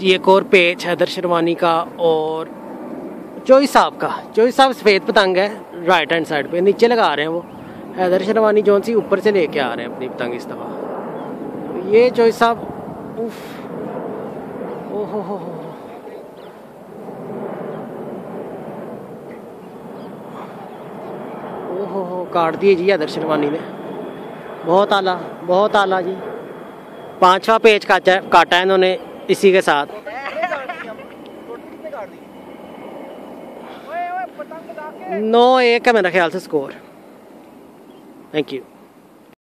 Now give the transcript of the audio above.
जी एक और पेच हैदर शेरवानी का और चोई साहब का। चोई साहब सफ़ेद पतंग है राइट हैंड साइड पे। नीचे लगा रहे हैं वो। हैदर शेरवानी जोन सी ऊपर से लेके आ रहे हैं अपनी पतंग इस दफ़ा। ये चोई साहब, उफ। ओहो, हो हो हो। काट दिए जी हैदर शेरवानी ने। बहुत आला बहुत आला जी। पांचवा पेज काटा है काटा है इन्होंने। इसी के साथ। नौ एक है मेरा ख्याल से स्कोर थैंक यू